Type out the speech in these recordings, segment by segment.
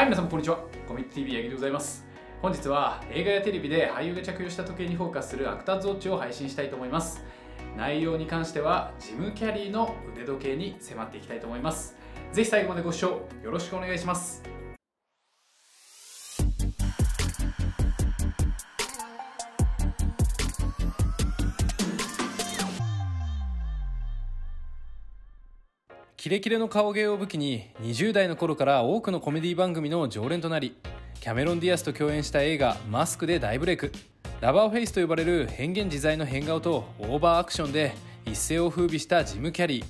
はい皆さんこんにちは。コミット TV 八木でございます。本日は映画やテレビで俳優が着用した時計にフォーカスするアクターズウォッチを配信したいと思います。内容に関してはジム・キャリーの腕時計に迫っていきたいと思います。ぜひ最後までご視聴よろしくお願いします。キレキレの顔芸を武器に20代の頃から多くのコメディ番組の常連となりキャメロン・ディアスと共演した映画「マスク」で大ブレイク。ラバーフェイスと呼ばれる変幻自在の変顔とオーバーアクションで一世を風靡したジム・キャリー。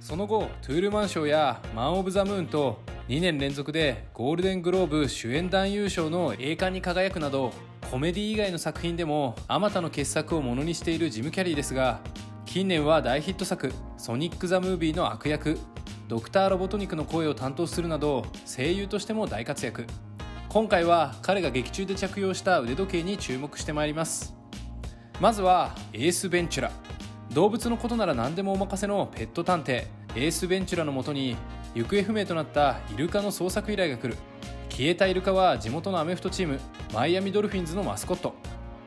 その後トゥルーマン・ショーやマン・オン・ザ・ムーンと2年連続でゴールデングローブ主演男優賞の栄冠に輝くなどコメディ以外の作品でもあまたの傑作をものにしているジム・キャリーですが近年は大ヒット作「ソニック・ザ・ムービー」の悪役。ドクター・ロボトニックの声を担当するなど声優としても大活躍。今回は彼が劇中で着用した腕時計に注目してまいります。まずはエース・ベンチュラ。動物のことなら何でもお任せのペット探偵。エース・ベンチュラのもとに行方不明となったイルカの捜索依頼が来る。消えたイルカは地元のアメフトチームマイアミドルフィンズのマスコット。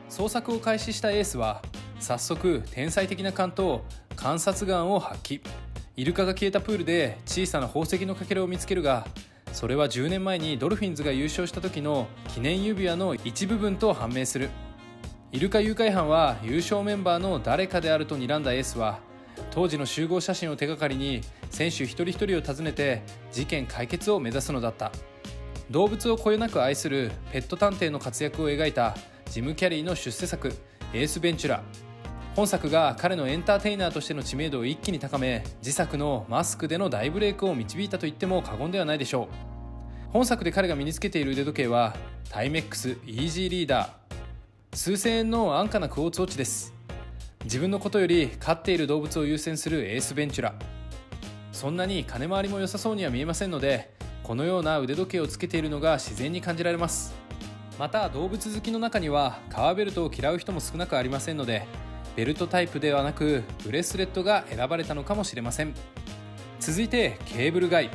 捜索を開始したエースは早速天才的な勘と観察眼を発揮。イルカが消えたプールで小さな宝石のかけらを見つけるがそれは10年前にドルフィンズが優勝した時の記念指輪の一部分と判明する。イルカ誘拐犯は優勝メンバーの誰かであると睨んだエースは当時の集合写真を手がかりに選手一人一人を訪ねて事件解決を目指すのだった。動物をこよなく愛するペット探偵の活躍を描いたジム・キャリーの出世作「エース・ベンチュラ」本作が彼のエンターテイナーとしての知名度を一気に高め自作のマスクでの大ブレイクを導いたと言っても過言ではないでしょう。本作で彼が身につけている腕時計はタイメックスイージーリーダー。数千円の安価なクォーツウォッチです。自分のことより飼っている動物を優先するエースベンチュラ。そんなに金回りも良さそうには見えませんのでこのような腕時計をつけているのが自然に感じられます。また動物好きの中には革ベルトを嫌う人も少なくありませんのでベルトタイプではなくブレスレットが選ばれたのかもしれません。続いてケーブルガイ。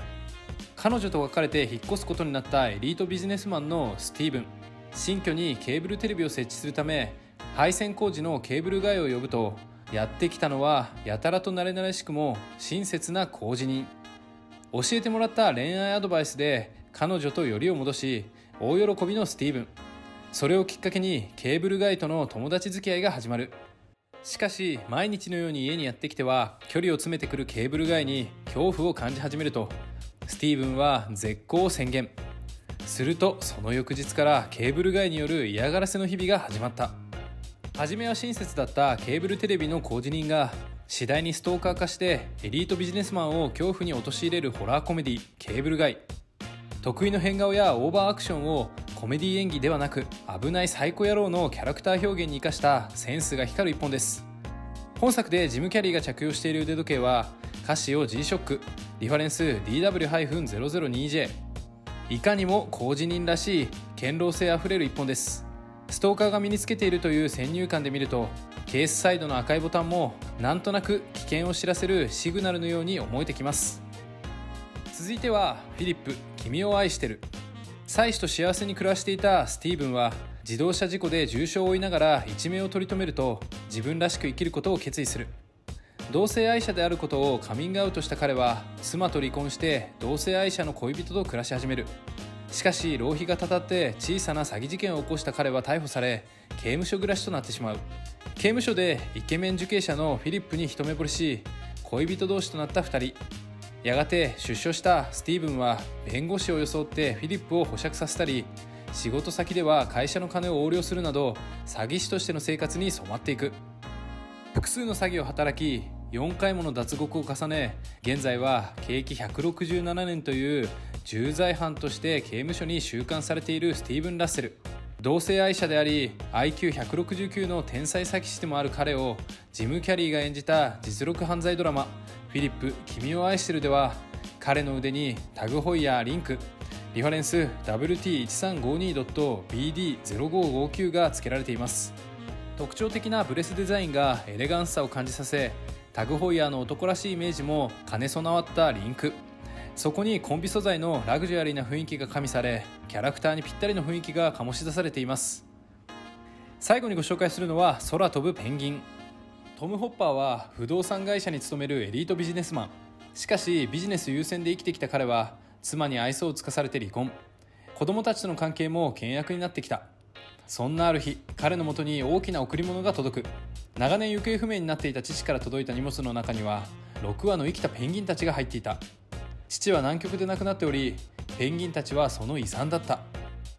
彼女と別れて引っ越すことになったエリートビジネスマンのスティーブン。新居にケーブルテレビを設置するため配線工事のケーブルガイを呼ぶとやってきたのはやたらと慣れ慣れしくも親切な工事人。教えてもらった恋愛アドバイスで彼女とよりを戻し大喜びのスティーブン。それをきっかけにケーブルガイとの友達付き合いが始まる。しかし毎日のように家にやってきては距離を詰めてくるケーブルガイに恐怖を感じ始めるとスティーブンは絶好を宣言。するとその翌日からケーブルガイによる嫌がらせの日々が始まった。初めは親切だったケーブルテレビの工事人が次第にストーカー化してエリートビジネスマンを恐怖に陥れるホラーコメディケーブルガイ得意の変顔やオーバーアクションをコメディ演技ではなく危ないサイコ野郎のキャラクター表現に生かしたセンスが光る一本です。本作でジム・キャリーが着用している腕時計はカシオ G-SHOCK リファレンス DW-002J いかにも工事人らしい堅牢性あふれる一本です。ストーカーが身につけているという先入観で見るとケースサイドの赤いボタンもなんとなく危険を知らせるシグナルのように思えてきます。続いてはフィリップ君を愛してる。妻子と幸せに暮らしていたスティーブンは自動車事故で重傷を負いながら一命を取り留めると自分らしく生きることを決意する。同性愛者であることをカミングアウトした彼は妻と離婚して同性愛者の恋人と暮らし始める。しかし浪費がたたって小さな詐欺事件を起こした彼は逮捕され刑務所暮らしとなってしまう。刑務所でイケメン受刑者のフィリップに一目惚れし恋人同士となった2人。やがて出所したスティーブンは弁護士を装ってフィリップを保釈させたり仕事先では会社の金を横領するなど詐欺師としての生活に染まっていく。複数の詐欺を働き4回もの脱獄を重ね現在は刑期167年という重罪犯として刑務所に収監されているスティーブン・ラッセル。同性愛者であり IQ169 の天才詐欺師でもある彼をジム・キャリーが演じた実録犯罪ドラマフィリップ君を愛してるでは彼の腕にタグホイヤーリンク。リファレンス WT1352.BD0559 が付けられています。特徴的なブレスデザインがエレガンスさを感じさせタグホイヤーの男らしいイメージも兼ね備わったリンク。そこにコンビ素材のラグジュアリーな雰囲気が加味されキャラクターにぴったりの雰囲気が醸し出されています。最後にご紹介するのは空飛ぶペンギン。トム・ホッパーは不動産会社に勤めるエリートビジネスマン。しかしビジネス優先で生きてきた彼は妻に愛想を尽かされて離婚。子供たちとの関係も険悪になってきた。そんなある日彼のもとに大きな贈り物が届く。長年行方不明になっていた父から届いた荷物の中には6羽の生きたペンギンたちが入っていた。父は南極で亡くなっておりペンギンたちはその遺産だった。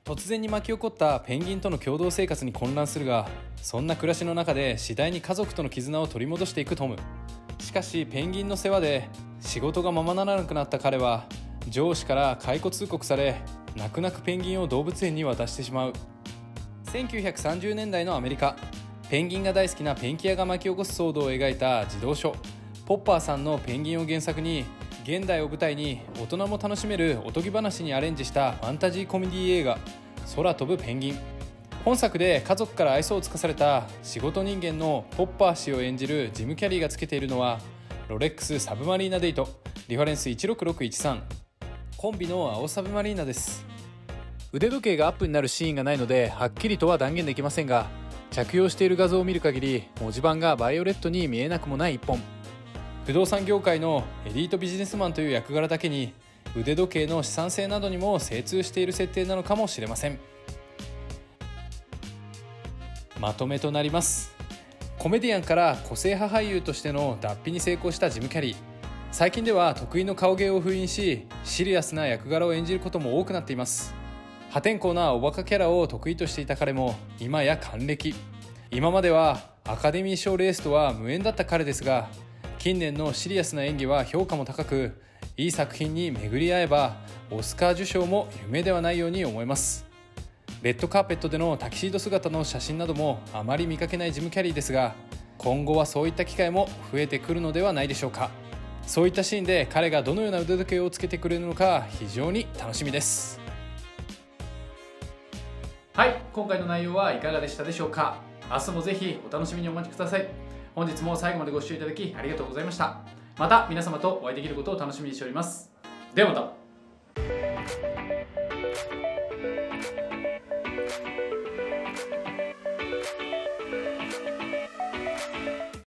突然に巻き起こったペンギンとの共同生活に混乱するがそんな暮らしの中で次第に家族との絆を取り戻していくトム。しかしペンギンの世話で仕事がままならなくなった彼は上司から解雇通告され泣く泣くペンギンを動物園に渡してしまう。1930年代のアメリカ。ペンギンが大好きなペンキ屋が巻き起こす騒動を描いた児童書「ポッパーさんのペンギン」を原作に現代を舞台に大人も楽しめるおとぎ話にアレンジしたファンタジーコメディ映画「空飛ぶペンギン」本作で家族から愛想を尽かされた仕事人間のポッパー氏を演じるジム・キャリーがつけているのはロレックスサブマリーナデイトリファレンス16613コンビの青サブマリーナです。腕時計がアップになるシーンがないのではっきりとは断言できませんが着用している画像を見る限り文字盤がバイオレットに見えなくもない一本。不動産業界のエリートビジネスマンという役柄だけに腕時計の資産性などにも精通している設定なのかもしれません。まとめとなります。コメディアンから個性派俳優としての脱皮に成功したジム・キャリー。最近では得意の顔芸を封印しシリアスな役柄を演じることも多くなっています。破天荒なおバカキャラを得意としていた彼も今や還暦。今まではアカデミー賞レースとは無縁だった彼ですが近年のシリアスな演技は評価も高くいい作品に巡り合えばオスカー受賞も夢ではないように思えます。レッドカーペットでのタキシード姿の写真などもあまり見かけないジム・キャリーですが今後はそういった機会も増えてくるのではないでしょうか。そういったシーンで彼がどのような腕時計をつけてくれるのか非常に楽しみです。はい今回の内容はいかがでしたでしょうか。明日もぜひお楽しみにお待ちください。本日も最後までご視聴いただきありがとうございました。また皆様とお会いできることを楽しみにしております。ではまた。